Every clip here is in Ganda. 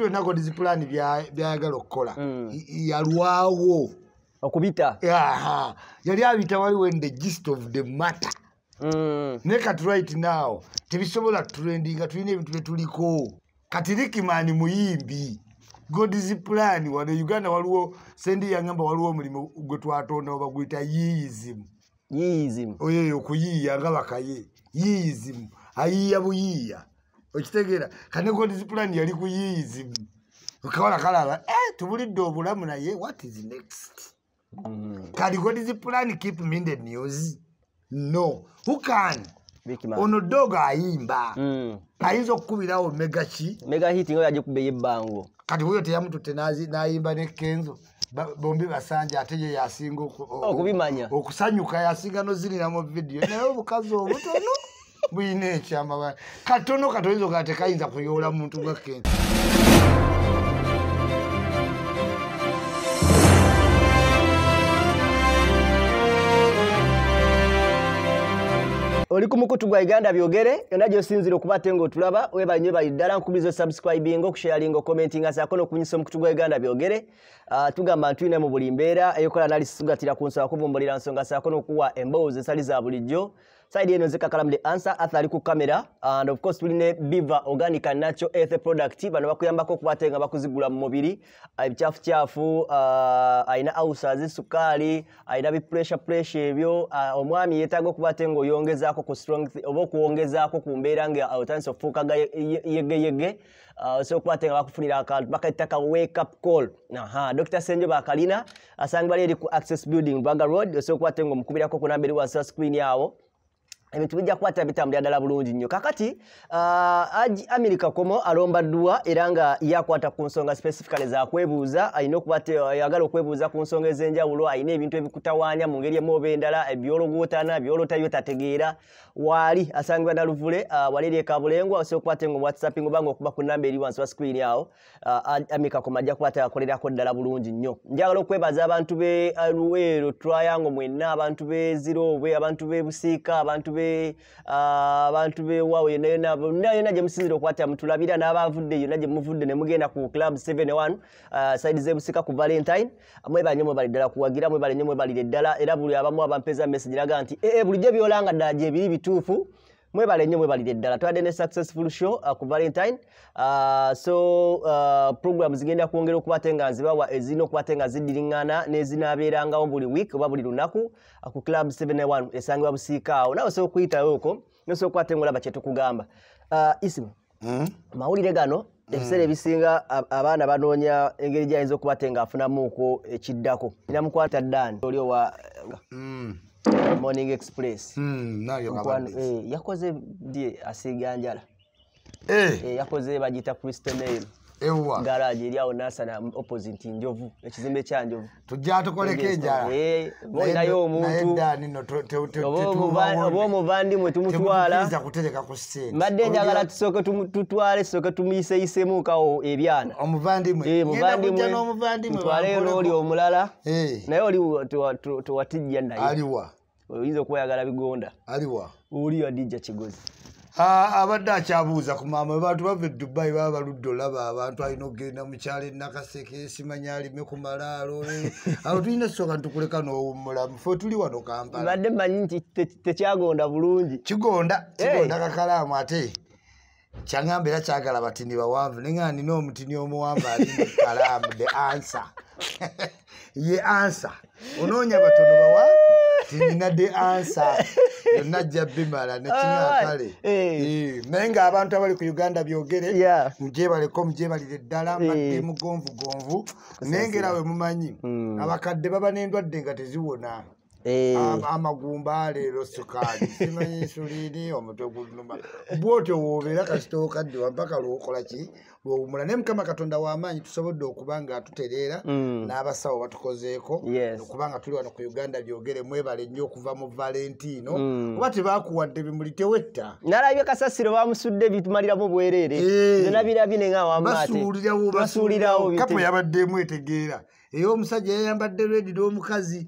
ebintu byonna plan bya- byayagala okukola. Mm. y- yalwawo. Okubita? Yali abita waliwo the gist of the matter. Mm. naye kati right now tebisobola trendinga tulina ebintu byetuliko kati rikimani muyimbi godis plan. Wano e uganda waliwo sendi yagamba waliwo omulimu gwe twatondawo baguyita yiyizimu. Yiizimu oyeyo okuyiiya nga bakaye. Yiyizimu. Ayiiya buyiiya okitegeera. Kane godis plan yali kuyiyizimu kawala kalaba eh, tubulidde obulamu naye what is next? Mm. kali godis plan keep me the news? No. Who can? Ono dogo ayimba. Mm. ayinza okukubirawo megaki mega hit nga yagikuba eyebbango kati wuyo teyamututte n'ayimba ne kenzo. Ba- bombi basanja ate ye yasinga Okubimanya. okusanyuka yasinga nozirira mu vidiyo naye obukazi obutono buyina ekyama katono katoyinza ogaa tekayinza kuyoola muntu nga kenzo oli ku mukutu gwa uganda byogere yonna gyosinzira okuba ate ngaotulaba webali nyo bali ddala nkubiza osubscribinga okusharinga okomentinga saako n'okunyisa omukutu gwa uganda byogere. Ah, tugamba ntulina mu buli mbeera eyokola analysis tugatira ku nsonga kuvumbulira nsonga saako n'okuwa emboozi ensali za bulijjo side eno nzekakalamu the answer arthur ali ku kamera and of course tuline biva organic and natural earth product. Bano bakuyambako okuba ate nga bakuzigula mu mubiri. Ebicafukyafu ah, alina ausazi sukaali alina bipressure pressure ebyo. Ah, omwami yeetaaga okuba ate ngaoyongezaako ku strength oba okuwongezaako ku mbeera nga otandisa okufuuka ga ye- ye- yegeyege. Ah, osobola okuba ate nga bakufunira akantu bakaita ka wake up call. Aha dr senjo bakalina asangibwa eri ku access building baga road. Osobola okuba ate nga omukubirako ku namba eri wansi wa screen awo ebintu bijja kukwata bitambulira ddala bulungi nnyo. Kakati ah, Haji america komo alombaddwa era nga yakwata ku nsonga specifically zakwebuuza alina okuba ayagala okwebuuza ku nsonga ez'enjawulo alina ebintu ebikutawaanya mu ngeri emu oba endala ebyologootana byolotabyo tategeera waali asangibwa naluvule ah, wali eri ekabulengwa osobola okuba te nga whatsapping obanga okuba ku namba eri wansi wa screen awo ah, Haji america komo ajja kuba te akolerako ddala bulungi nnyo. Njagala okwebaza abantu be luweero triangle mwenna abantu be zirobwe abantu be busiika abantu be ah, abantu be wawe yonna yonna bonna yonna gye musinzira okukwata mutulabira n'abavudde yonna gye muvudde ne mugenda ku club 71 ah, side z'ebusika ku valentine. Mwebale nnyo mwebali ddala kuwagira mwebale nnyo mwebalire ddala era buli abamu abampeza message raga nti ee bulijjo byolanga ddala gye biri bituufu mwebale nnyo mwebalire ddala. Twadde ne successful show uh, ku valentine. Uh, so uh, program zigenda kwongera okuba te nga nzibawa ezirina okuba te nga zidiriŋŋana n'ezinaabeerangawo buli week oba buli lunaku uh, ku club 71 esangibwa busiika awo. Nawe osobola okuyitayo okwo nosobola okuba te nga olaba kyetukugamba uh, isimu Hmm? mawulire gano ebiseera ebisinga a- abaana banoonya engeri gyayinza okuba te nga afunamuuko ekiddako. Ina mukwata dani oli owa Hmm. Morning express. Eh, yakoze dye asiiga njala Eh, Eh, yakoze bagiyita cristonail ewa. Garage eri awo nasana opposite njovu ekizimbe kya njovu. Tujja tukoleko enjala. Eh, olinayo omuntu oba omuva- oba omuvandimwe tumutwala temukiriza kutereka ku ssente. Mbadde njagala tusooke tutwale tusooke tumuyiseyisemu omuvandimwe omuvandimwe Ngenda muvandimwe kujja n'omuvandimwe mutwale bankoleko. looli omulala. Naye oli tewa- tewa- tewatijja naye. Aliwa oyinza okweyagala bigonda? Aliwa oli yadijja kigozi. Ah, abadde akyabuuza ku maama. Bantu bava e dubayi baba baludde olaba abantu alina okgenda mukyalo enakaseke simanya alime ku malaalo eh. awo tulina soka ntukuleka n'owummulamu. Fe tuli wano kampala. Mbadde mmanyi nti te- tekyagonda bulungi. Kigonda Hey. kigonda kakalaamu ate. Kyaŋŋamba era kyagala batini bawanvu. Naye nga nina omutini omuwanvu alina kalaamu the answer ye answer. Onoonya batono bawanvu tinina the answer. Yonna ajja bimala nekinyakale Hey. naye ng'abantu abali ku uganda byogere Yeah. mugyebaleko mugyebalire ddala Hey. madde mugonvugonvu naye ngera we mumanyi Mm. abakadde baba n'endwadde nga teziwona. Eh, Am- amagumba leero sukaali simanyi insuliini omutwe gunuma bwotyo woobeera kasitookaddiwa mpaka lwokola ki lwowumula naye mukama katonda w'amaanyi tusobodde okuba nga tutereera Mm. n'abasawo batukozeeko okuba nga tuli wano ku uganda byogere mwebale nnyo okuva mu valentino. Mm. oba tebakuwadde bimuli tewetta. Nalabye kasasiro bamusudde bitumaliramu bwereere Eh. byonna birabye ne nga wamaate basuulirawo basuulirawo. Kapo yabaddeemu etegeera ey'omusajja yayambadde redi n'omukazi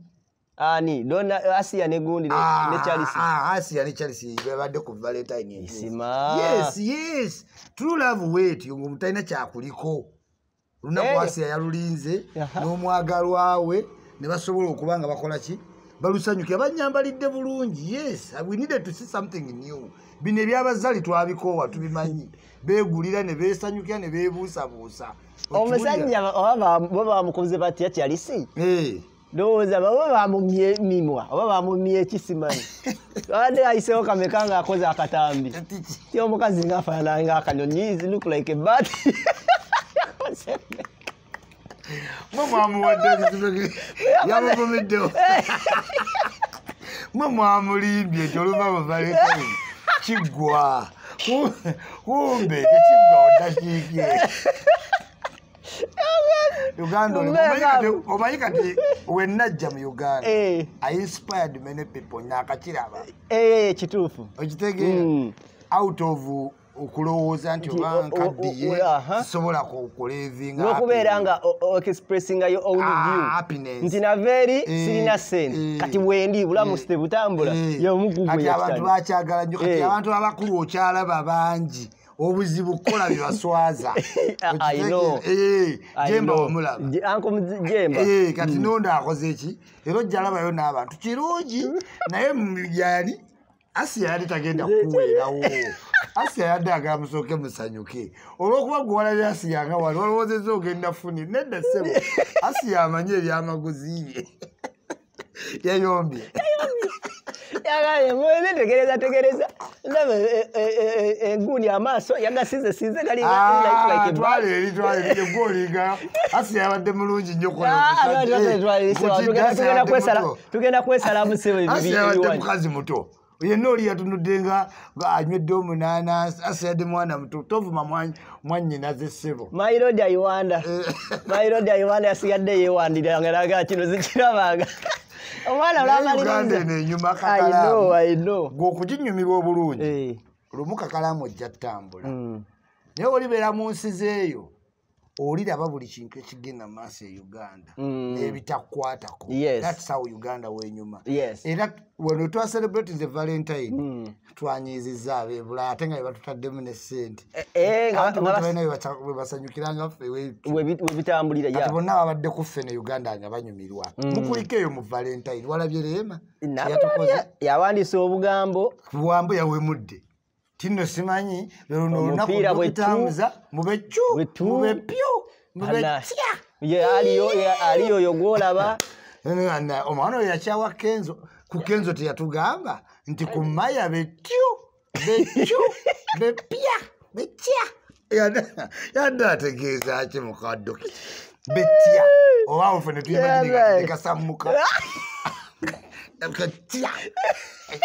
ani dona asiya ne gundi ne Ah, ne charles ah, asia ne charles babadde ku valentine Isima. yes yes true love wet ngo mutalina kyakuliko lunaku Eh. asiya yalulinze Aha. n'omwagalwa we ne basobola okuba nga bakola ki balusanyukira banyambalidde bulungi yes we needed to see something new bino ebyabazali twabikoowa tubimanyi beegulira ne beesanyukira ne beebuusabuusa omusajja oba bamukoze batya kyalisi Eh, ndowooza baba bamumye mimwa oba bamumye ekisimanyi abadde ayisewo kameka ng'akoze akatambi ti omukazi ngaafaanana ngaakanyonyi look like a bat mwe mwamuwadde ebizibu ge- yamuvumiddewo mwe mwamulimbye nti oluva mu valentine kiggwa Ku- kumbe tekiggwa odakiike uganda omanyi kati- wenajja mu uganda Eh. i inspired many people nakakiraba Eh, kituufu. Okitegeera? Mm. out of okulowooza nti oba nkaddiye o- aha. sisobola kulevinga n'okubeera nga expressinga yo own view. happiness. Nti naveeri Eh, sirina sente kati bwendi bulamusi tebutambula. yomugugu kati abantu bakyagala nnyo kati abantu abakulu okyalaba bangi obuzibu kukola byebaswaza I know. jemba omulaba. Eh, kati nondo akoze eki? Era ojjalabayo n'abantu. Kirungi. Naye yani asiya yali tagenda kuweerawo. Asiya yadde agala musooke musanyuke. Olwokuba gwe walabye asiya nga wali walowoozezza ogenda funi nedda ssebo. Asiya amanyi ebyamaguzi bye yayombye yagaye mwene tegereza tegereza ndaba eh, eh, eh, enguuni amaaso yagasize size gali Ah, twale eri twale eri egwolinga asiya yabadde mulungi nnyo kola tugenda kwesala musebe asiya yabadde mukazi muto yenna oli yatunudde nga anywedde omunaana asiyadde mwana muto tovuma mwa- mwannyinaze ssebo mairodi aiwanda mairodi aiwanda yasigadde yewandiranga naga kino zikirabanga omwana uganda olamaliriza eno enyuma I know, kakalaamu I know. gwe okuginyumirwa obulungi Eh, lumu kakalaamu ojja ttambula mm. naye olibeera mu nsi zeeyo oliraba buli kintu ekigenda mu maaso e uganda Mm. n'ebitakukwatako Yes. thats how uganda wenyuma. Yes. era wano twacelebrate the valentine Mm. twanyiizizza abebula ate nga bebatutaddemu ne sente bas- balina webasanyukiranga ffe wetu webi- webitambulira kati ya bonna babadde ku ffe ne uganda nga banyumirwa. Mukuliko eyo mu valentine walabye leema? Yawandiisa obugambo. Buwambu yawemudde tino simanyi luno olunaku dokutambuza mube cu mube pyu mube tya aliyo oyo gwolaba. Na- omwana oyo yakyawa kenzo ku kenzo teyatugamba nti ku maya betyu betyu bepya betya Yadde- ategeeza ki mukaddoki betya oba fe Yeah, netuyagasammuka tya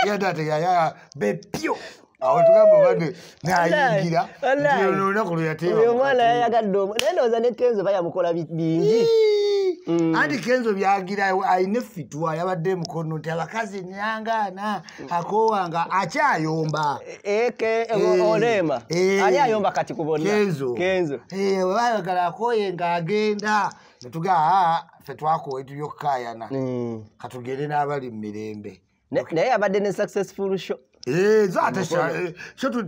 yadde ategeeza bepyo awo tugamba obadde nayingira. Wallahi. nti luno olunaku lweyateeba oyo omwana yayagadde omu naye ndowooza ne kenzo bayamukola bi- bingi. Mm. anti kenzo byagira ayina effitwa yabadde mukono nti abakazi nyangaana akowanga akyayomba. Eke Eh, olema ani ayomba kati ku bonna? Kenzo. Kenzo. Eh, webayagala akoye ngaagenda netugaa ffe twakoye tubyokukayana Mm. katugende n'abali mu mirembe. Naye yabadde ne successful show Eh, zaate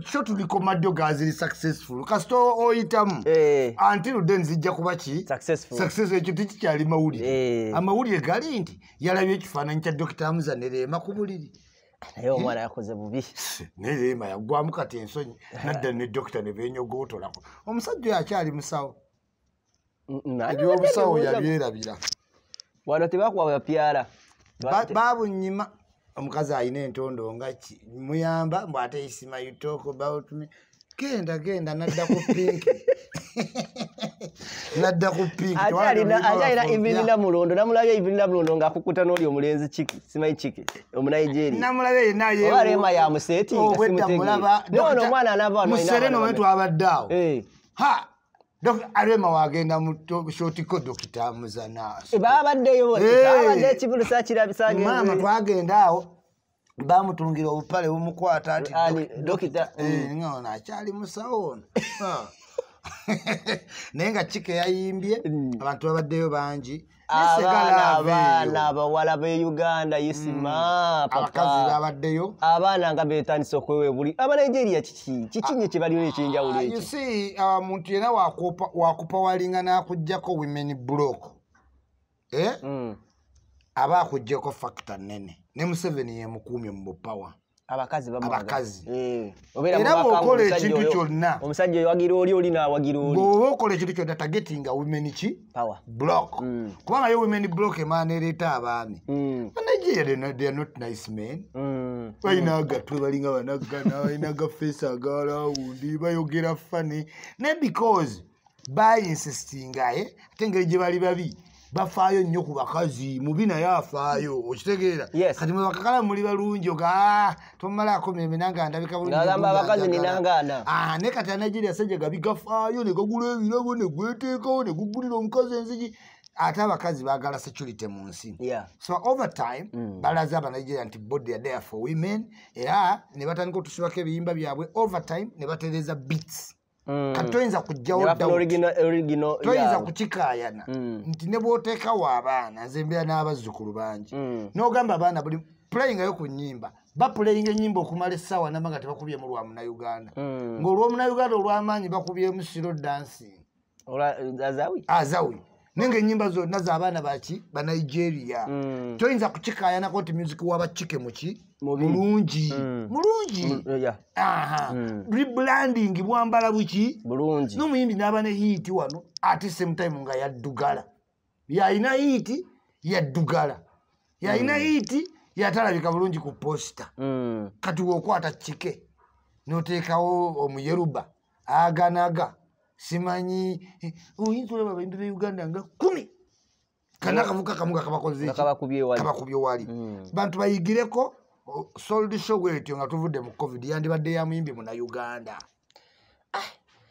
sho tuliko maddo gaziri successful. Kasita oyitamu. Eh, until then zijja kuba ki? Successful. Success ekyo tekikyali mawulire. Eh. amawulire gali nti yalabye ekifaananyi kya dokita muza nereema ku buliri naye omwana yakoze bubi. Nereema yaggwamu kati ensonyi nadda ne dokita ne benyogootolako omusajja oyo akyali musawo? Mm, mm, ani ebyobusawo wadde yabyerabira. wano tebakuwa bapyala Ba- babunyima omukazi alina entondo nga muyamba mbw ate isima you talk about me genda genda nadda ku pinki nadda ku pinki ate Tewali alina lulimi ate alina lwaffe ivini olupya. namulondo namulabye ivini namulondo ngaakukuta n'oli omulenzi kiki simanyi kiki omunigeria namulabe yenna yeewu- Oba Rema yamuseetinga, Obwedda mulaba Nono omwana anaava wano alina Musere abaana nomwe bana. twabadde awo Eh. ha Dok- arema wagenda mu shotiko dokita baddeyo Eh. babadde ekivulusa maama kirabisage twagenda awo bamutungira obupale bumukwata ati dokita, Eh, nga ono akyali musawo ono Ah. naye nga kika yayimbye Mm. abantu babaddeyo bangi abaana abaana abawala b'e uganda yisima abakazi papa. Babaddeyo. Abaana nga betandise okwewebuli abanigeria kiki? Kikinye kye balina ekyenjawulo Ah, ekyo? see muntu yenna wakupa- wakupawalinga n'akugjako women block. Eh? Mm. aba akugjeko factor nene ne museveni yemukuumye mu bupawa abakazi. Abakazi. Obeera Era bw'okola ekintu kyonna. omusajja oyo wagira oli oli n'awagira oli bw'oba okola ekintu kyonna tagetinga women ki block Mm. kubanga yo women block emaana ereeta abaami Mm. banigeria they are- they are not nice men Mm. balina agatwe balinga banagana balina agafeesi agalawundi bayogera fane naye because bayinsistinga eh, ate engeri gye bali babi bafaayo nnyo ku bakazi mubi naye afaayo okitegeera. Kati mwe bakakala muli balungi oga tomalaako meme nanga ndabika bulungi, Ng'agamba bulungi, abakazi njagala." ninangaana. Ah, naye kati anigeria sajja gabi gafaayo ne gagula ebirabo ne gweteekawo ne gugulira omukazi enzigi. Ate abakazi baagala security mu nsi. So over time Mm. balaze abanigeria nti body are there for women. Era ne batandika otusibako ebiyimba byabwe. Over time ne batereza beats Mm. kati toyinza Ne kugjawo bafuna doubt. original- original toyinza yaabwe. kukikaayana Mm. nti ne bw'oteekawo abaana nze mbeera n'abazzukulu bangi Mm. n'ogamba abaana buli pulayingayo ku nnyimba bapulayinga ennyimba okumala essaawa nama nga tebakubyemu lwa munauganda ng'olw'omunauganda olw'amaanyi bakubyemu siro dancing Ola- azawi azawi naye ngaennyimba zonna z'abaana baki banigeria Mm. toyinza kukikayanako nti music wabakike muki mulungi. Mm. mulungi. Mm, aha. Mm. rebranding bwambala buki? N'omuyimbi n'aba ne hiiti wano ate same time nga yaddugala. Yalina hiiti yaddugala. Yalina hiiti yatalabika bulungi ku posita Mm. kati weokwata kike noteekawo omuyeruba aganaga simanyi oyinza olaba abayimbi be uganda nga kumi. Kana akavuka kamu nga kabakoze nga ki? kabakubye wali. kabakubye wali. Mm. bantu bayigireko o- sold show bwetyo nga tuvudde mu covid. Yandibadde ya muyimbi munauganda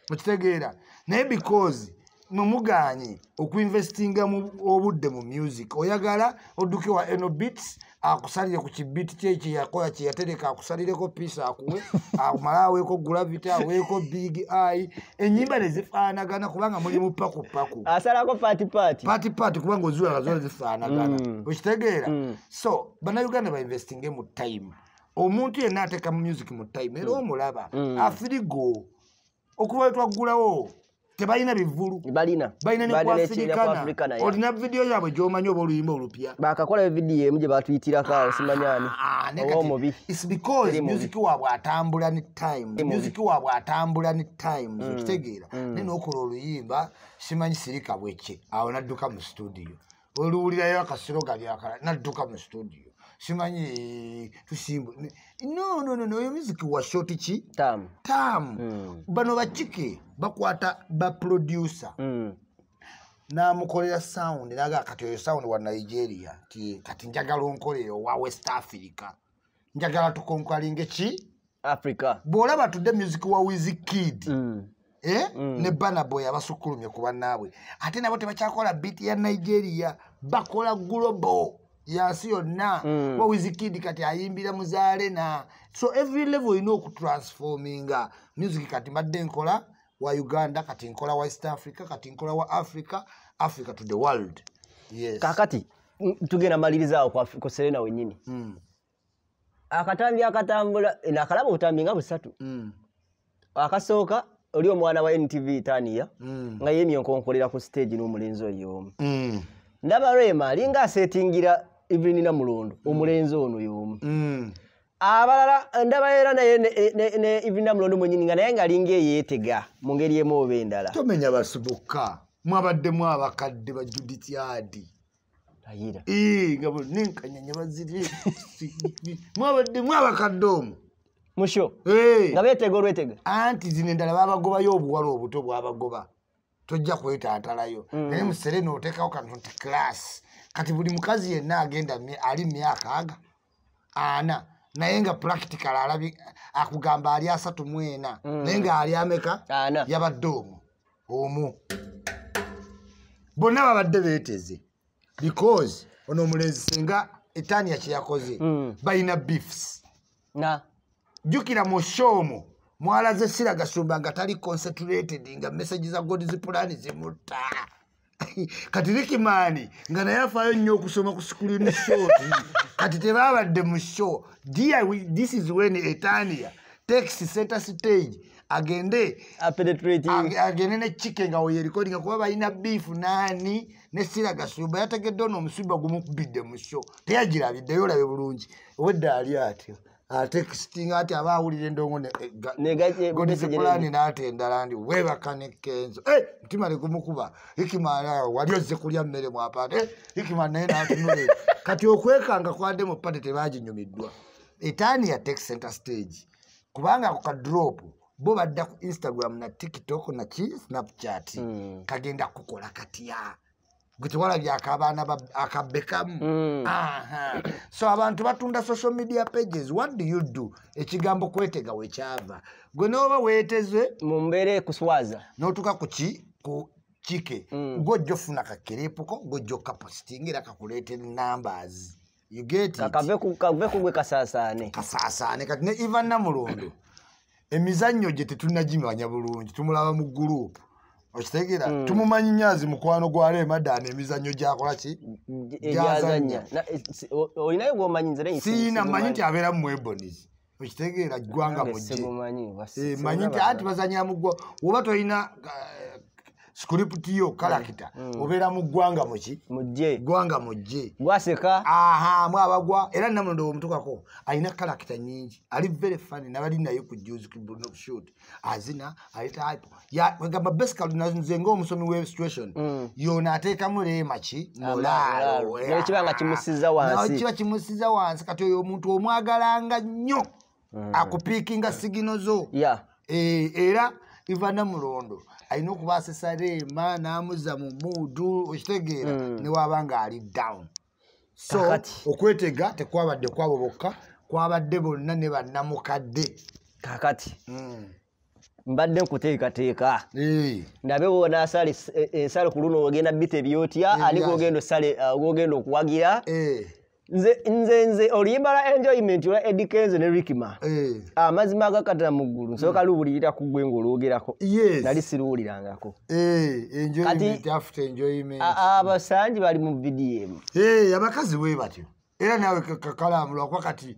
mukitegeera naye because mumuganye okuinvestinga mu obudde mu music oyagala odduke wa enobits akusalire ku kibiti kye kyeyakola kyeyatereka akusalireko piisa akuwe amale aweeko gravity aweeko big eye. Enyimba nezifaanagana kubanga mulimu pakupaku. Asalako paati paati pati pati kubanga oziwala zona zifaanagana. Mm. okitegeera? Mm. so bannayuganda bainvestinge mu time. Omuntu yenna ateeka mu music mu time era omulaba Mm. afirigo okuba twaggulawo tebalina bivulu balina balina ne ya. olina vidiyo yaabwe gyomanyi oba oluyimba olupya. Bakakola vidiyo emu gye batwitirako awo simanyani Ah, ne kati, omubi? it's because music waabwe atambula ne time. Music waabwe atambula ne times okitegeera. naye nokola oluyimba simanyi sirika bwekye awo nadduka mu studio. Oluwulirayo akasiro gali akala nadduka mu studio simanyi eh, tusimbu no no no no music wa shoti ki tamu tamu Mm. bano bakike bakwata baproducer Mm. namukolera sound naga kati oyo sound wa nigeria ti kati njagala onkolere owa west africa. Njagala tukonkalinge ki africa. Bw'olaba tudde music wa wizkid Mm. eh? Mm. ne banaboy abasukkulumye ku bannaabwe ate nabo tebakyakola beat ya nigeria bakola global yansi yonna Mm. wa wizkid kati ayimbira muzaalena so every level olina okutransforminga music kati mbadde nkola wa uganda kati nkola wa east africa kati nkola wa africa africa to the world yes kakati mm, tugenda maliriza awo ku serena wenyini mm. akatambi akatambula nakalaba obutambi nga busatu Mm. akasooka oli omwana wa ntv taniya Mm. nga yemyonkonkolera ku stage n'omulenzi oyo omu Mm. ndaba rema alinga asetingira evelina mulondo omulenzi ono y'omu. Mm. abalala ndaba era naye ne- ne ne evelina mulondo mwenyini nga naye ngaalinga eyeetega mu ngeri emu oba endala. Tomenya basibuka mwabaddemu abakadde ba judith adi ayira nga nenkanyanya baziri mwabaddemu abakadde omu. Musho. Nga beetega olwetega. Anti zino endala babagobayo obuwala obuto bwabagoba. Tojja kwetaatalayo Mm. naye musere nooteekawo kantu nti class kati buli mukazi yenna agenda ali myaka aga ana naye nga practical alabi akugamba ali asatu mu ena Mm. naye nga ali ameka yabadde omu omu. Bonna babadde beeteze because ono omulenzi senga etania kyeyakoze Mm. balina beefs. Na. Jjukira mu showmu mwalaze sira gasumba nga tali concentrated nga message za god zipulani zimutta kati rikimaani nga naye afaayo nnyo okusoma ku screen shot kati tebabadde mu show. We- this is when etania takes center stage agende agende ne chike nga weyerekodinga kuba balina biifu naani ne siragasuba yategedde ono omusiba gumukubidde mu show. Teyagirabiddeyo olabe bulungi. Obwedda ali atyo atekisinga ati aba awulira endongo ne- e- e- message godisipulani naate endala ndi weebaka ne kenzo. Eh, mutima negumukuba hikima wali ozze kulya mmere mwapaate hikima naye natunule kati okwekanga kwadde mu pate tebaginyumiddwa. Etaani ya tek center stage. Kubanga ku kadrop bo badda ku instagram na tiktok naki snapchat. Mm. kagenda kukola katya gwe tewalabye akabaana ba- akabekamu Mm. Aha. so abantu batunda social media pages. What do you do? Ekigambo kwetega wekyava gwe nooba weeteze mu mbeera ekuswaza n'otuuka ku ki ku kike Mm. gwojja ofuna kakerepuko gwojja okapositinga era kakuleetera numbers. Kave kugwe kasaasaane. Kasaasaane. Kati ne eva namulondo emizannyo gye tetunagimanya bulungi tumulaba mu gurupu okitegeera Mm. tumumanyi nyazi mukwano gwa lemadani emizannyo gyakola ki? Egyazanya Na- eh, olinayo gwomanyi nze siina sigumanyi. manyi nti abeera mu ebonies okitegeera gwanga Nange mujje. sigumanyi, basi- Eh, manyi nti anti bazanyira mu ggwa oba tolina script yo kalakita obeera mu ggwanga muki ggwanga mujje gwaseka? Aha mu abagwa. Era namulondo omutukako alina kalakita nyingi ali very funny nabali naye ku shoot. Azina ali type. Ya gamba basically nze ngaomusomi we situation. Mm. yona ateekamu leema ki? Amalaalo. mulaalo. Naye kiba nga kimusiza wansi. kiba kimusiza wansi. Kati oyo omuntu omwagalanga nnyo Mm. akupiikinga sigino zo. Ya. Eh, era iva namulondo alina okuba asesa leema n'amuzza mu muudu okitegeera Mm. newaba nga ali down. So okwetega tekwabadde kwabo bokka kwabadde bonna ne bannamukadde. Kakati. Mm. mbadde nkuteekateeka. Ndabe wonasala ensalo ku luno ogenda bita ebyotya ani Ebyazi. gogenda osale uh, okuwagira nze nze nze oluyimba lwa enjoyment olwa edikenzo ne rikima eh. amazima agakatana mu ggulu nsooka luwulirira ku gwe ng'olwogerako nali siruwulirangako Eh, abasanji bali mu vidiyo Eh, abakazi bwe batyo. Era nawe kakalaamu lwakuba kati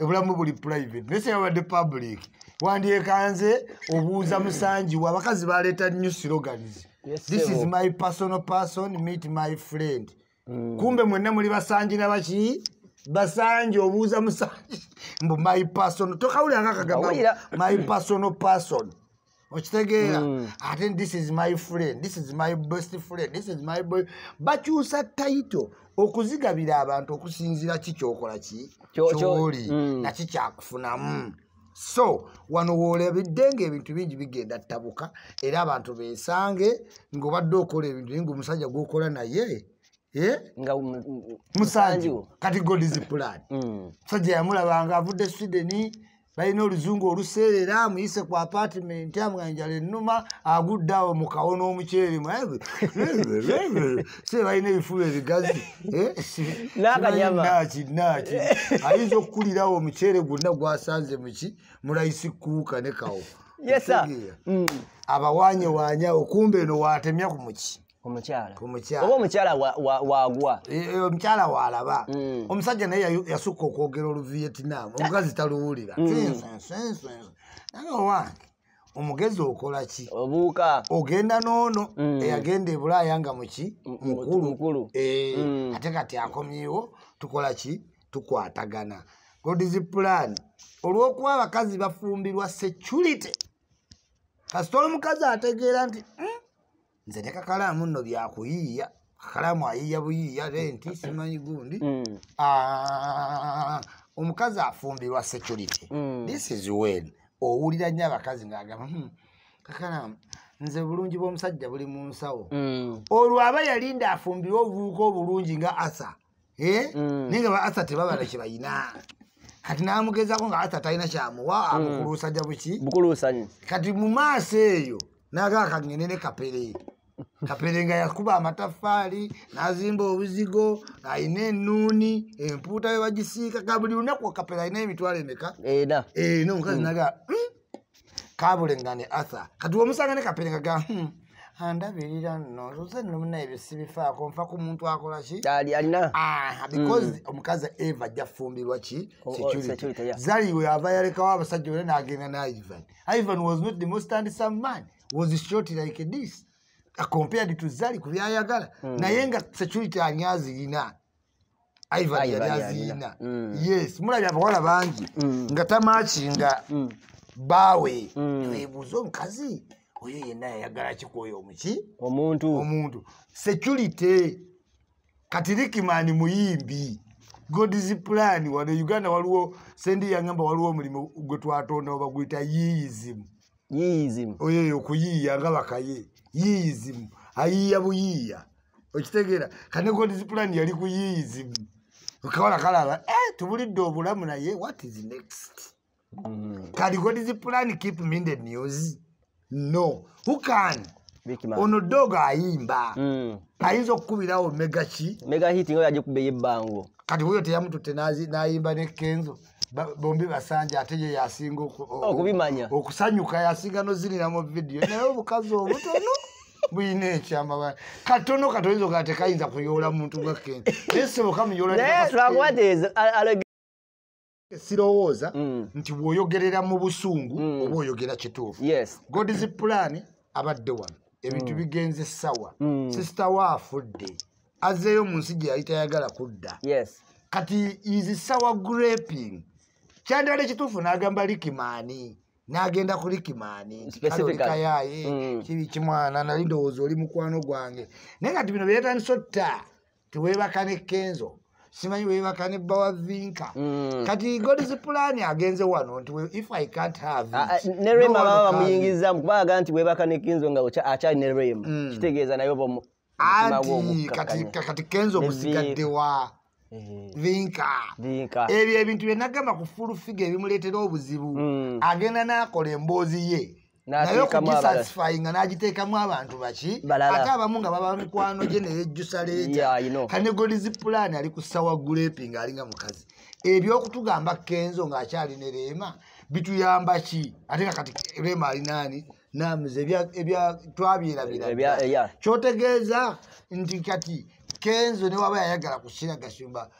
obulamu buli private. Naye seyabadde public. Wandyekanze obuuza musanjiwa abakazi baleeta slogans. Yes, this is my personal person meet my friend kumbe mwenna muli basanji nabaki basanji obuuza musanji. Mbu my personal. Tokawuliranga akagamba Awulira. my personal person. Okitegeera Mm. ate this is my friend this is my best friend this is my boy. Bakyusa taito okuzigabira abantu okusinzira ki kyokola ki? Kyo- kyo- kyoli Mm. naki kyakufunamu. So wano woolabidde ngaebintu bingi bigenda ttabuka era abantu beesange ngaobadde okola ebintu naye ngaomusajja gwokola naye nga mu- mu- musanji musanji kati godis plan. Mm. musajja yamulabanga avudde swideni balina oluzungu oluseerera amuyise ku apartment amwanjala ennuma agudde awo mu kawo n'omuceere se balina ebifuba ebigazi. Eh, naki naki ayinza okukulirawo omuceere gwonna gwasanze muki mulayisi kuuka ne kawo. Yesa? Mm. abawanyewaanya okumbe eno watemya ku muki oba omukyala wa- wa- wagwa Eh, eh, omukyala walaba Mm. omusajja naye yasukka okwogera oluvietnam omukazi taluwulira. Naye owange omugezi okola ki? Obuuka. Ogenda n'ono Mm. eyagenda e bulaaya nga muki mukulu. Eh, Mm. ate kati akomyewo tukola ki? Tukwatagana. Godis plan. Olw'okuba abakazi bafumbirwa security. Kasita omukazi ategeera nti "Mm, nze ne kakalaamu nno byakuyiiya kakalaamu ayiiya buyiiya renti simanyi gundi. Mm. Ah, omukazi afumbirwa security. Mm. this is when owulira nnyo abakazi ng'agamba "Hmm, kakalaamu nze bulungi bw'omusajja buli mu nsawo. Mm. olwo aba yalinda afumbirwe obuvubuka obulungi nga asa naye nga ba asa tebabala kye bayina. Kati n'amugezako nga asa talina kyamuwa amukuluusa jja buki? Bukuluusanyi kati mu maaso eyo nagaa kangene ne kapere kapere nga yakuba amataffaali n'azimba obuzigo ayina ennuuni empuuta we bagisiika ka buli lunaku kapere alina emitwalo emeka? Ena Eh, n'omukazi nagaa "Hmm, kabule nga ne arthur. Kati omusanga ne kapere nga ga "Hmm, andabirira nno nze nno munaye ebyo sibifaako nfa ku muntu akola ki? Alina. Ah, because omukazi eva ajja kufumbirwa ki? Oh, oh, security. zali we ava yalekawo abasajja bonna n'agenda ne ivan ivan was not the most handsome man. Was short like this compared to zali ku byayagala Hmm. naye nga security ani azirina ivan Ivan yali azirina Mm. yes mulabye abawala bangi. Mm. nga tamakinga Mm. baawe. Mm. webuuza omukazi oyo yenna yayagala kikwoyo omuki omuntu. Omuntu. Security kati rikimani muyimbi godis plan. Wano e uganda waliwo sendi yangamba waliwo omulimu gwe twatondawo baguyita yiyizimu yiizimu oyoyo okuyiiya nga bakaye yiyizimu ayiiya buyiiya. Okitegeera kane godis plan yali ku yiyizimu kawala kalaba eh, tubulidde obulamu naye what is next? Mm. kati godis plan keep me the news. No. Who can? Ono dogo ayimba. Mm. ayinza okukubirawo megaki mega hit nga yagikuba ey'ebbango kati wuyo teyamututte n'ayimba ne kenzo bombi basanja ate ye yasinga Okubimanya. okusanyuka yasinga nozirira mu vidiyo naye obukazi obutono buyina ekyama ba- katono katoyinza ogaa tekayinza kuyoola muntu nga kenzo naye soboka muyoola sirowooza Mm. nti bw'oyogerera mu busungu Mm. oba oyogera kituufu. Yes. Godis plan abadde wano. Ebintu bigenze sawa Mm. sisita we afudde azzeeyo mu nsi gye yali tayagala kudda. Yes. Kati izi sawa graping kyandala ekituufu n'agamba likimaani n'agenda ku likimaani kayaaye Mm. kibi kimwana nali ndowooza oli mukwano gwange. Naye kati bino byetandisa otta tiweebaka ne kenzo simanyi weebaka ne bawa vinka. Mm. kati godis plan agenze wano nti if i can't have Ah, ah, ne rema baba bamuyingizamu kubaga nti webaka nekinzo nga okya- akyali ne rema Mm. kitegeeza naye oba kati kenzo Ne vinka. Vinka. Ebyo ebintu byenagamba ku fulufiga ebimuleetera obuzibu Mm. agenda n'akola emboozi ye. Naye okugisatisfyinga n'agiteekamu abantu baki? Ate abamu nga baba mikwano gye neyejjusa leeta I know. kane golizi pulaani ali ku sawa gulepi ng'alinga mukazi. Ebyokutugamba kenzo ng'akyali ne leema bituyamba ki? Ate nga kati leema alinaani namuze ebya- yeah. kyotegeeza nti kati kenzo ne waba yayagala kusira gasumba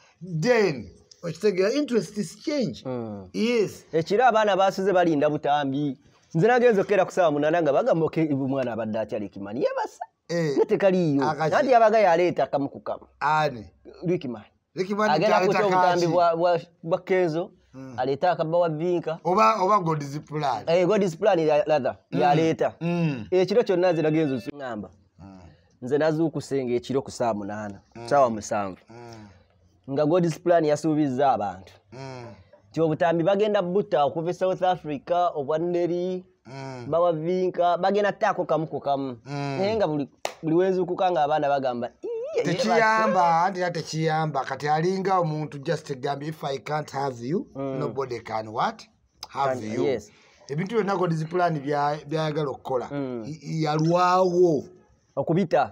then okitegeera interest is change. Mm. yes. Ekiro abaana basize balinda butambi. Nze nagenza okera ku saawa munana nga bagamba omwana abadde akyali kimani yebasa eh, ye tekaliiyo. Anti yabaga yaleeta kamu ku kamu. Likimani agenda kuta obutambi bwa- kenzo. Mm. aleeta akaba wa vinka. Oba oba godis plan. Eh, godis plan latha yaleeta. Ekiro kyonna nze nagenza osiŋamba. Nze nazuukusenga ekiro ku saawa munaana saawa musanvu Mm. nga godis plan yasuubizza abantu Mm. nti obutambi bagenda butta okuva e south africa obwanneri Mm. bawavinka bagenda taako kamu ku kamu Mm. naye nga buli wenzuukuka nga abaana bagamba "Iye, tekiyamba anti era tekiyamba kati alinga omuntu just egambye if i can't have you Mm. nobody can what have you ebintu byonna godis plan bya- byayagala okukola Mm. Yalwawo okubita.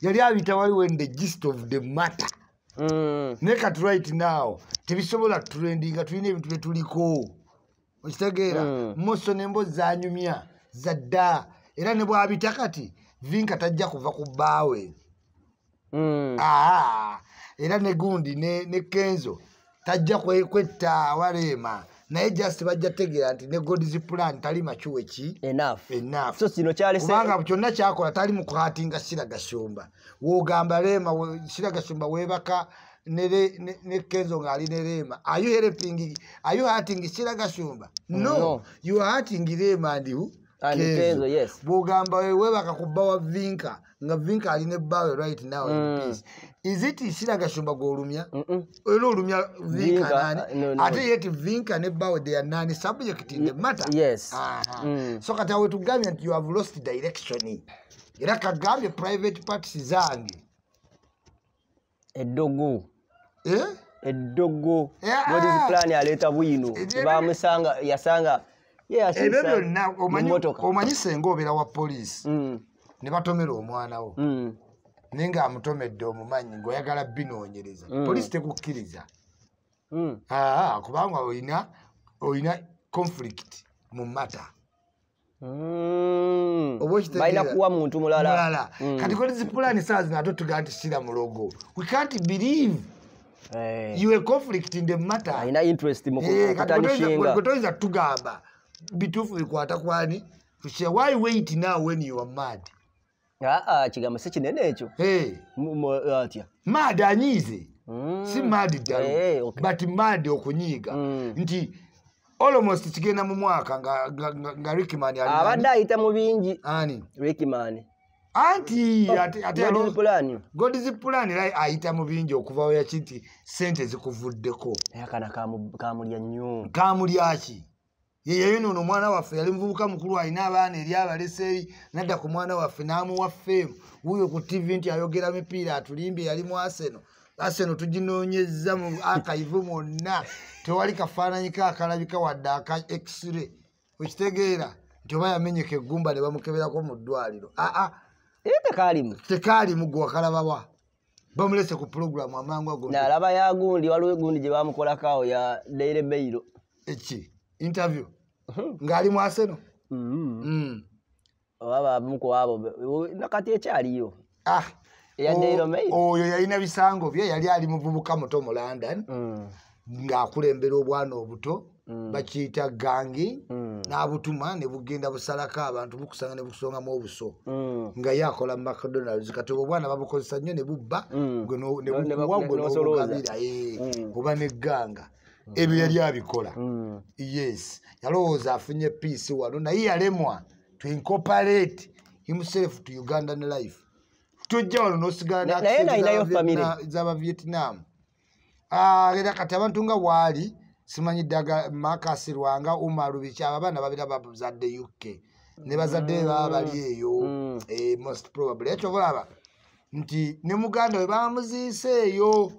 Yali abita waliwo in the gist of the matter. Mm. naye kati right now tebisobola trendinga tulina ebintu byetuliko okitegeera Mm. moso nembozi zanyumya zadda. Era ne bwabita kati vinka tajja kuva ku bbaawe. Mm. Aa, era ne gundi ne, ne kenzo tajja kwe- kwetta waleema naye just bajja tegeera nti ne godis plan tali macuwe ki enough. Enough. So kino kyalese kubanga kyonna kyakola tali mu kuhatinga siragasumba wogamba leema we- siragasumba weebaka ne le- ne ne kenzo ng'ali ne leema are you helping are you hurting siragasumba no, No. you are hurting leema and who? And Kenzo, yes. bwogamba we- weebaka ku bba wa vinka nga vinka ali ne bbaawe right now in Mm. peace is it siragasumba gwolumya Mm-mm. era olumya vinka Vinka, nani no, no. ate yeti vinka ne bbaawe they are nani subject in the matter yes Aha. Mm. so kati awe tugambye nti you have lost direction era kagambye private parties zange eddogo Eh? eddogo Yeah. godis plan aleeta bwino Ebyo- bamusanga yasanga ye ebyo yasiisa byonna omanyi- omanyi senga obeera wa poliisi Mm. ne batomera omwana wo Mm. Naye ng'amutomedde omumanyi ng'oyagala binoonyereza Mm. poliisi tekukkiriza. Mm. Aa, kubanga olina olina conflict mu mata Mm. Balina kuwa muntu mulala. Kati kodizipulani saa zino ate tugaa nti sira mulogo we can't believe Eh, you a conflict in the matter. Mu Eh, tugamba bituufu bikwata kwani? Why wait now when you are mad aa kigambo si kinene ekyo hey, Mu- mu- atya mad anyiize Mm. si mad ddala Eh, okay. but mad okunyiiga Mm. nti almost kigenda mu mwaka nga, nga, nga, nga rickman abadde ayita mu bingi. Ani? Rikiman anti ate, ate alo- pulani god's plan era ayita mu bingi okuva we yaki nti sente zikuvuddeko. Akana kamu- kamulya nnyo. Kamulyaki yeyayonoona omwana waffe yali muvubuka mukulu alina abaana eri abalese eri nadda ku mwana waffe n'amuwa feemu wuuyo ku tv nti ayogera mipiira atulimbye yali mu aseno aseno tuginoonyezza mu akaivu mwonna. Tewali kafaananyi ka akalabika wadde aka x-ray. Okitegeera nti oba yamenyeka eggumba ne bamukeberako mu ddwaliro. Aa era tekaalimu. Tekaalimu gwe wakalabawa bamulese ku pulogulamu amangu ago. Nalaba yagundi waliwo egundi gye bamukolakawo ya daire beiro. Eki interview. Ng'ali mu aseno Mm. oba bamukuabo nakati ekyaliyo Ah, oyo yalina bisango bye yali ali muvubuka muto mu london. Mm, ng'akulembera obwana obuto. Mm. bakiyita gangi. N'abutuma ne bugenda busalako abantu bukusanga ne bukusongamu obuso. Nga ye akola mu mcdonalds kati obwo obwana babukozesa nnyo ne bubba. Gwe no- ne Ne- ne bukuwa baku- gwe n'obugabira eh, oba negganga ebyo yali abikola. Mm. yes. Yalowooza afunye peace wano naye yalemwa. To incorporate himself to ugandan life. Tojja wano n'osigala Na- naye nalinayo family. z'abavietnam Ah, era kati abantu nga waali simanyi ddaga makasi lwanga umaru biki abo abaana babira bazadde uk ne bazadde be baba bali eyo Mm. eh, most probably. Ekyo bulaba nti ne muganda we bamuziise eyo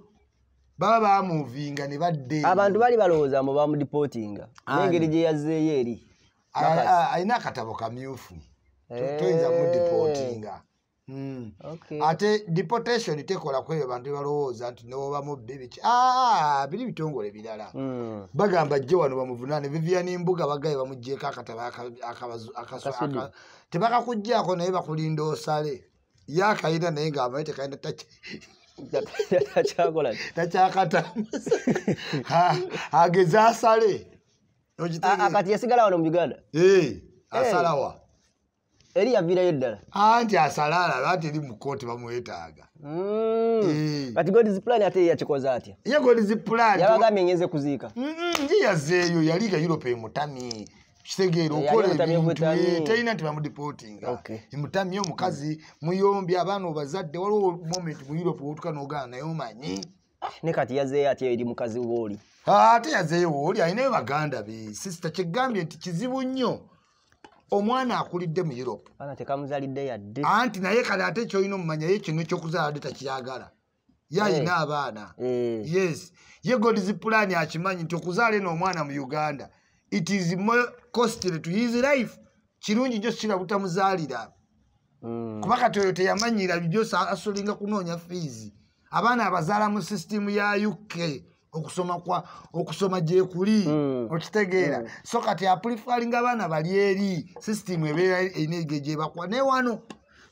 baba bamuvinga ne badda eyo. abantu bali balowooza mbu bamudipotinga Ani? n'engeri gye yazzeeyo eri alina akatabo kamyufu To- Eh. toyinza mudipotinga Mm. Okay. ate deportation tekola kweyo bantu bebalowooza nti noba mubbi biki biri bitongole birala Mm. bagamba jje wano bamuvunaane vivian mbuga bagaye bamugjeeko akatabo tebakakugjaako naye bakulinda osale ye akayina naye ngaamanyi tekalina takyakola takyakatambuza Ha, ageze asale. Akati yasigala wano mu uganda? Eh, asalawa eri yaviirayo eddala anti asala alaba anti eri mu kooti bamwetaaga. Mm. Eh. kati godis plan ate ye yakikoze atya? Ye golizi pulaani yabagambye ngenze kuziika. Ye yazeeyo yali ga europe emutamye kitegeera Yali okola ebintu butamye. eh, bamudipootinga. Okay. emutamye omukazi muyombi abaana obazadde waliwo moment mu europe wotuka nogana naye omanyi ne kati yazeeyo atya eri mukazi wooli ate yazeeyo wooli alinayo baganda be. Sisita kyegambye nti kizibu nnyo omwana akulidde mu europe. Tekamuzalidde yadde. Anti naye kale ate kyolina omumanya ye kino ekyokuzaala dde takiyagala ye alina abaana. Eh. yes. Ye godizi pulaani akimanyi nti okuzaala eno omwana mu uganda it is more costly to his life. Kirungi nnyo sikira butamuzaalira. Mm. kuba kati oyo teyamanyira byose asolinga kunoonya fiizi abaana abazaala mu sisitimu ya uk okusoma kwa okusoma gyekuli Mm. okitegeera. So kati apurifaringa abaana bali eri sisitimu ebeera erina ege gyebakwa naye wano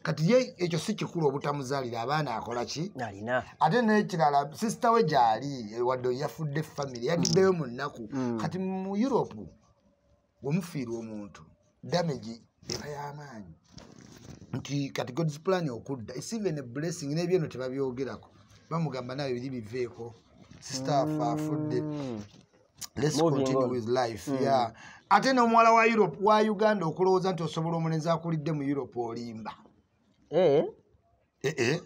kati ye ekyo si kikulu obutamuzaalira abaana akola ki? Ate nekirala sisita we gyali wadde yafudde famire yadiddeyo mu nnaku. Kati mu europe wemufiirwa omuntu damage eba y'amaanyi nti kati gods plan okudda a blessing n'ebyeno tebabyogerako bamugamba nawe biri biveeko sisita afe afudde. Let's continue on. with life yeah. ate n'omuwala wa europe wa uganda okulowooza nti osobola omulenzi akulidde mu europe olimba ee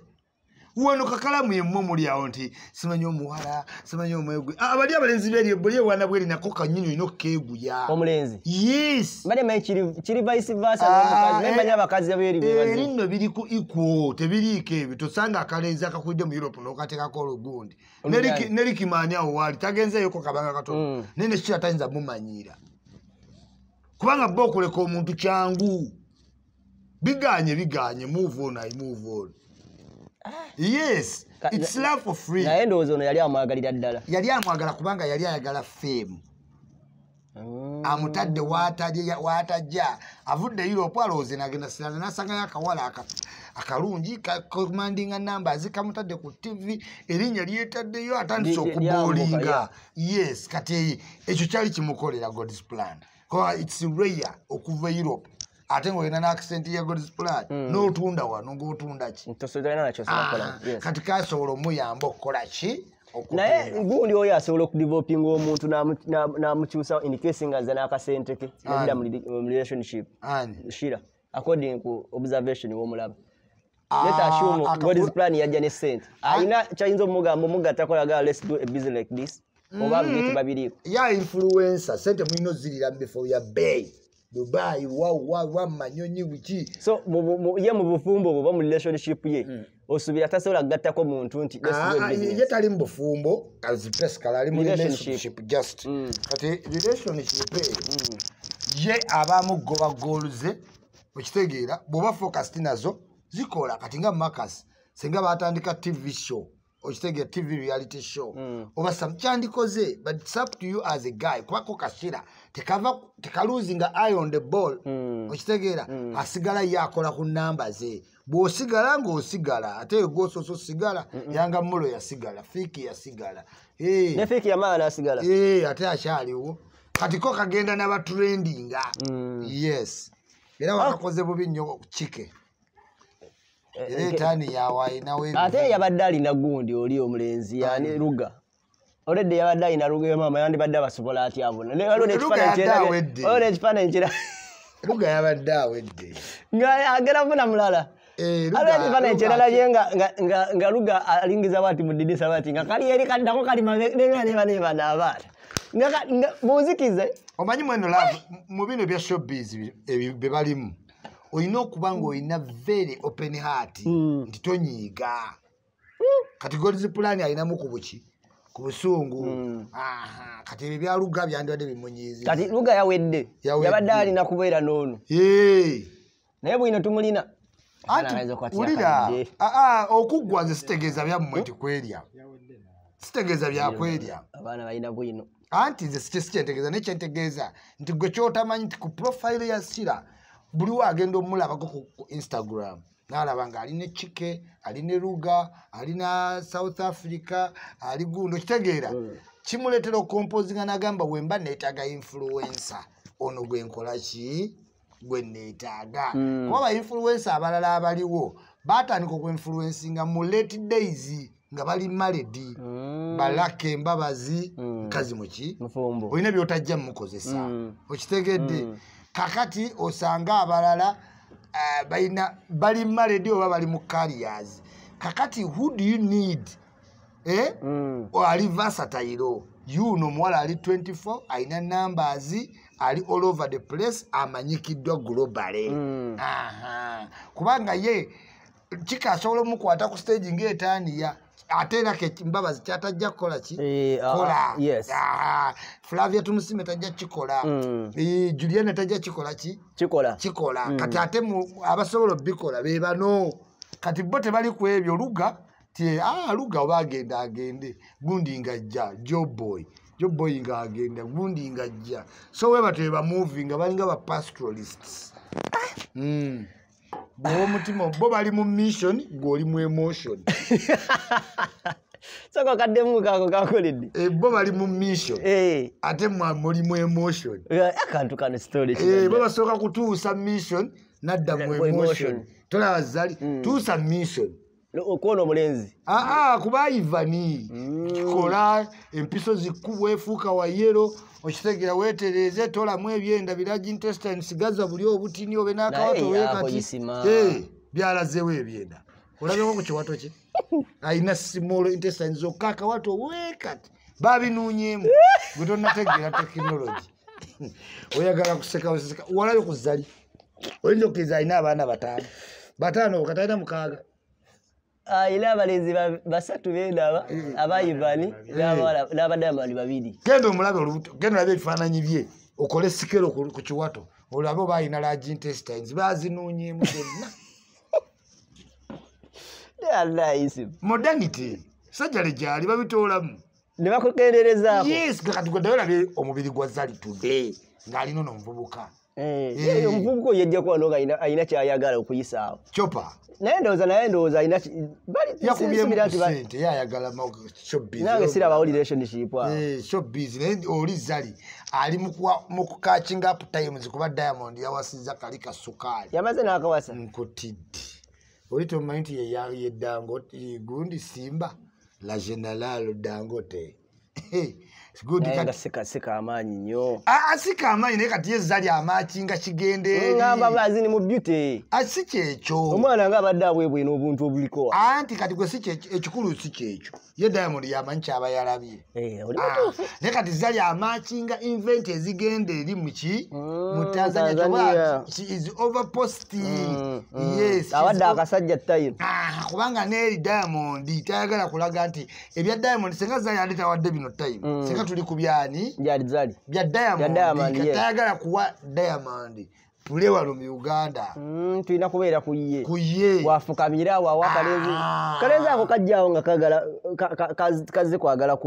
wano kakalamu yemmwe muli awo nti simanyi omuwala simanyi omwegwe. Ah, bali abalenzi beri buli ewana bwerinako kanyini olina okukeeguya. Omulenzi. Yes. Mbadde manyi kiri vice versa Ah, n'omukazi naye eh, abakazi abeeri bebazi eri nno biri ku equal tebiriiko ebyo. Tosanga akalenzi akakulidde mu europe n'okateekako olugundi. Nerikimaani awo waali? Tagenzeeyoko kabanga katono. Mm. naye nekikira tayinza mumanyiira kubanga bba okuleka omuntu kyangu biganye biganye. Move on i move on. Yes its love for free. naye ndowooza ono yali amwagalira ddala. Yali amwagala kubanga yali ayagala feemu Mm. amutadde waatajja waatajja avudde europe alowooze nagenda sirana nasangayo akawala aka- akalungi kakomandinga numbers kamutadde ku tv erinnya lyetaddeyo atandise okuboolinga yeah. yes kati ekyo kyali kimukolera god's plan. Its rare okuva europe ate ngaolina n'akisenti ya god's plan Mm. n'otunda wano ng'otunda ki? Ah, kati kasobola omuyamba okukola ki? Naye gundi oyo asobola okudevelopinga omuntu n'amu- n'amu- n'amukyusa in case nga nze n'akasente ke yadda mu rela- mu relationship. Shira according ku observation womulaba. Ah, let assume akapu- god's plan yajja ne sente alina kyayinza omugamba omugattako yagaa let's do a business like this. Oba bigeti babiriiko ya influencer sente mulina ozirira mu bifo bya bay dubai wawa wamanyonyi buki so ye mu bufumbo obwo oba mu relationship ye. Osuubira tasobola kugattako muntu nti let's do a Ah, ye tali mu bufumbo kazipesically ali mu Relationship. just. Mm. kati relationship eyo ye abamu goba goolu ze okitegeera bw'oba focused nazo zikola kati nga makasi singa batandika tv show okitegeera tv reality show. Mm. oba kyandikoze but it's up to you as a guy. Kubako kashira tekaluzinga eye on the ball. Mm. okitegeera asigala ye akola ku namba ze. Bw'osigala ng'osigala ate gwosoose osigala yanga mulo yasigala fiiki yasigala. Ne fiiki yamala n'asigala ate akyaliwo. Kati ko kagenda n'abatrendinga. Yes. Era wakakoze bubi nnyo kike era Eh, etaani yawe ayinawo ate yabadde alina gundi oli omulenzi yani luga. Oledde yabadde alina luga yo maama yandibadde abasobola atya waliwo Luga n'ekifaananyi kira luga yabadde awedde. Nga agera funa mulala. Eh, aliwo ekifaananyi Luga- kyeralabye nga- luga alingiza bwati mu ddinisa bati nga kali eri kaddako kali manebanebana abaana. Munzikize omanyi mweno mu bino bya showbiz bi- ebyo bye balimu olina okuba ngaolina very open heart Mm. nti tonyiiga. Kati god's plan alinamu ku buki? Ku busungu. Mm. Kati ebyo byaluga byandibadde bimunyiizi kati luga yawedde. Yabadde alina kubeera n'ono. Naye bwino tumulina. Wulira akadde. aa okuggwa nze sitegeeza byammwe nti kwerya sitegeeza byakwerya abaana balina bwino. Anti nze sikye sikyentegeeza naye kyentegeeza nti gwe kyotamanyi nti ku profile ya sira buliwo agenda omulabako ku instagram nalaba nga alina chike alina ruga alina south africa ali gundo kitegeera kimuleetera okompozinga nagamba wemba neetaaga influensa ono gwenkola ki gwe neetaaga Mm. kuba bainfluensa abalala abaliwo batandika okwenfluensinga mu late days nga bali maledi Mm. balaka embabazi Mm. nkazi muki olina byotajja mukozesa Mm. okitegedde Mm. Kakati osanga abalala ah, balina bali maledi oba bali mu carriers kakati who do you need eh? Mm. ali vasatayiro yuno omuwala ali 24 alina numbers ali all over the place amanyikiddwa globally Mm. Aha. kubanga ye kika asobola omukwata ku stage ngaetaaniya ate era mbabazi kyatajja kukola ki? Eh, ah, kola. ah, yes. Aha. flavia tumusime tajja kikola. Mm. Eh, juliana tajja kikola ki? Kikola. Kikola. Mm. kati ate abasobola obikola be bano. Kati bo tebali ku ebyo luga ti ah, luga oba agenda agende. Gundi ngajja joboy joboy nga agenda gundi ngajja so we bato bebamuvi nga balinga bapastoralists Mm. Gwewa omutima bo bali mu mission gweoli mu emotion. Soko kaddemu kako kakoledde Eh, bo bali mu mission. Eh, ate muli mu emotion. Eh, akantu kano story Eh, bo basooka kutuusa mission nadda mu Mu emotion. emotion. Tolaba zali. Mm. tuusa mission okuwona omulenzi aa kuba ivani. Kikola empiso zikubwa efuuka wa yero okitegera weetereeze tolamu ebyenda biragi intestine sigaza buli obutini obe n'akawato Naye obe yako kati gisima. Eh, byalazeewo ebyenda. Olabeko ku kiwato kye alina simolo intestine zokka akawato weekati babinuunyemu gwe tonategeera tekinologi oyagala kuseka walabe ku zali oyinza okkiriza alina abaana bataano. Bataano okatalina mukaaga ayina abalenzi ba- basatu bendaba abaivani n'abawala- n'abadamu bali babiri. Genda omulabe olubuto genda olabe ebifaananyi bye okole sikero ku kiwato. Olabe oba alina lagi intestines bazinuunyemu zonna modernity sajjale gyali babitoolamu. Ne bakukenderezaako yes kati gwe ddayo olabye omubiri gwa zali today ng'alina ono omuvubuka Eh, Eh. omuvubuka oyo yajja kuba noga alina kyayagala okuyisaawo chopa naye ndowooza naye ndowooza nange sirabawo relationship awo. Eh, naye oli zali ali mu kukakinga up times kuba diamond yawasiza kali ka sukaali yamaze n'akawasa. Nkutidde. Oli tomanyi nti ye dangote gundi simba la general dangote gundi naye nga kati sika- sika amaanyi nnyo. Asika amaanyi naye kati ye zali amakinga kigenda eri ngamba bazini mu beauty. Asi kyekyo. Omwana nga abadde abwebwena obuntu obuliko anti kati gwe si kyekyo- ekikulu si kyekyo ye diamond yamanyi kyaba yalabye. Eh, Ah, naye kati zali amakinga invent ezigenda eri muki Mm, mu tanzania is overposting. Mm, mm. abadde akasajja tayimu Ah, kubanga neeri diamond tayagala kulaga nti ebya diamond senga zali ate tawadde bino time Mm. senga tuli ku byani? Bya diamond tayagala kuwa diamond tule wano mu uganda. Mm, tulina kubeera ku ye. Ku ye. Wafukamira wawa kalenzi Ah. kalenzi ako kajjaawo nga kagala ka- ka- kaz- kazze kwagala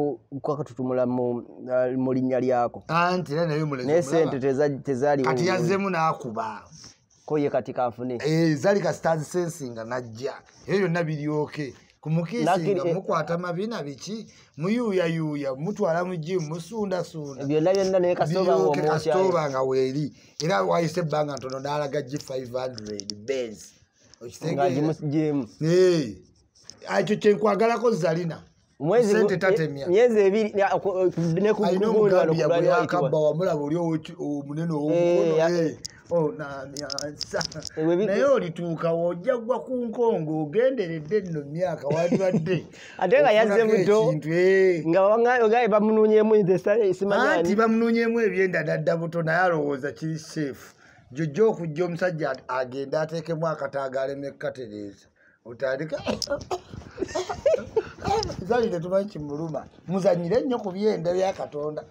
kwakatutumula mu uh, linnya lyako. Anti era naye mulezi naye omulaba. sente teza- tezaaliwo kati bulungi. yazzemu n'akuba. Ko ye kati kanfune Eh, zali kasitazi sensinga najja. Eyo yonna biryoke ku mukiisinga Nakiri- mukwata mabina biki? Muyuuyayuuya mutwala mu jimu musundasunda. Byonna byonna naye ngaomwosya kasitooba nga weeri. Era wayise ebbanga ntono n'alaga g 500 bens gimu ekyo kyenkwagalako zalina. Myezi ebiri ya- ku- ne ku alina gundi wano omugambi ku lwali yagweyakabba wayitibwa. wamulaba oli omunene Eh, ow'omukono ya- eh. Oh, naye olituuka wojja gwa ku nkongo ogenderedde nno myaka wandibadde Ate nga yazze ofunako buto. ekintu, eh. nga ogaye bamununyemu nze sa- anti simanyani bamunoonyemu ebyenda dadda buto naye alowooza kiri seefu jojja okujja omusajja agende ateekemu akataaga aleme kukatereeza otandika zali tetumanyi kimuluma muzanyire nnyo ku byenda bya katonda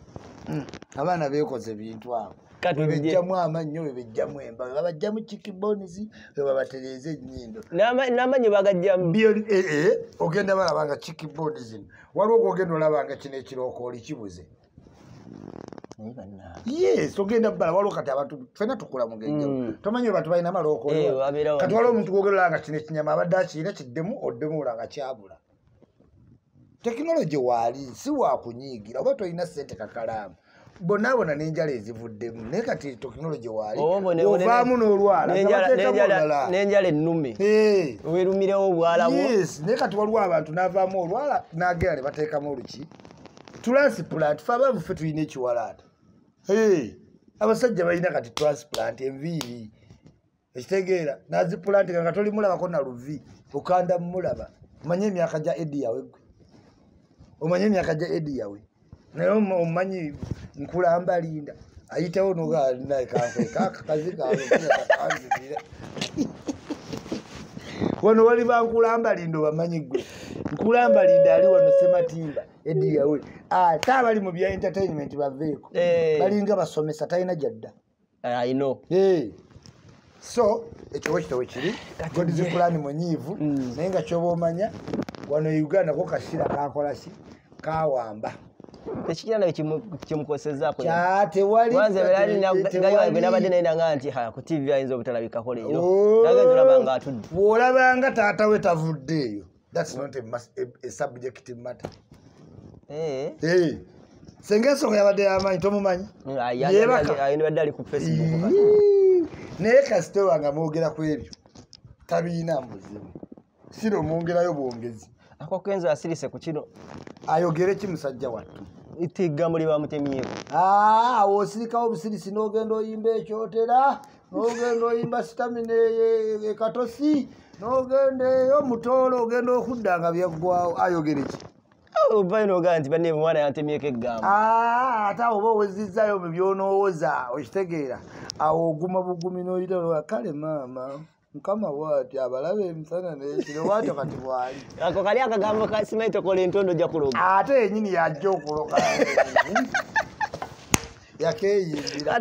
Mm, abaana beekoze bintu abo. Webejjamu amannyo webejjamu emba webabajjamu kikibonisi webabatereeza ennyindo. N'ama- n'amanyi bagajjamu. Byo- eh, eh, ogenda balaba nga kikibodi zino waliwo gwogenda olaba nga kino ekirookooli kibuze? Yes ogenda bala waliwo kati abantu fena tukula mugenjeo Mm. tomanyi bantu balina Eh, malookooli wabeerawo kati waliwo omuntu gwogera olaba nga kino ekinyama abadde akirina kiddemu oddemu olaba nga kyabula. Tekinologi waali si wakunyiigira oba tolina sente kakalaamu bonaabona n'enjala ezivuddemu. Naye kati tekinologi waali bone- ovaamu n'olwala n'enjala- gabateekamu n'enjala- olala. n'enjala ennume. Eh. weerumirewo obwalawo yes naye kati waliwo abantu n'avaamu olwala n'agenda ne bateekamu oluki. Transplant fe abaavu ffe tulina ekiwalaata. Hey, abasajja balina kati transplant enviiri. Ekitegeera nazipulantinga nga tolimulabako na luvi okanda mumulaba omanye emyaka gya edi yawe gwe omanye emyaka gya edi yawe naye om- omanyi nkulamba linda ayitewo kawekanzibira wano wali bankulamba linda obamanyi gwe. Nkulamba linda ali wano sematimba edi yawe. Ate abali mu bya entertainment baveeko Eh. balinga basomesa talina gyadda. Ayino Hey. so ekyo wekito wekiri Kati godizipulani munyiivu Mm. naye nga kyoba omanya wano e uganda ko kasira kakolaki kawamba tekikira nayo kimukosezaako wanze gwe nabadde nayinanga nti ku tv ayinza obutalabikako leero. Nagenza olaba nga atudde. Bwolabanga taata we tavudde eyo thats not a, subject matter. Eh, senga ensonga yabadde yamaanyi tomumanyi? Ayi- Yeebaka. ayi- ayinibadde ali ku facebook naye kasite wange mwogera ku ebyo tabiina mbuzibu sira omwongerayo bwongezi ako kenzo asirise ku kino. Ayogere ki musajja wattu? Itigga muli bamutemyeko Ah, awo osirikawo obusirisi n'ogenda oyimba ekyotera n'ogenda oyimba sitamina ekatosi n'ogenda eyo mutoolo ogenda okudda nga byaggwawo. Ayogere ki? Ovayo nogaa nti banne omwana yantemyeko eggambo. Ah, ate awo oba owezizzaayo mu byonowooza okitegeera. Awo oguma bugumi n'oyita kale maama mukama bwati abalaba emisana nekiro bwatyo kati bwali. Ako kali akagambo ka simanyi tokola entondo ojja kuloga. Ate yenyini yajja okuloka yakeeyimbira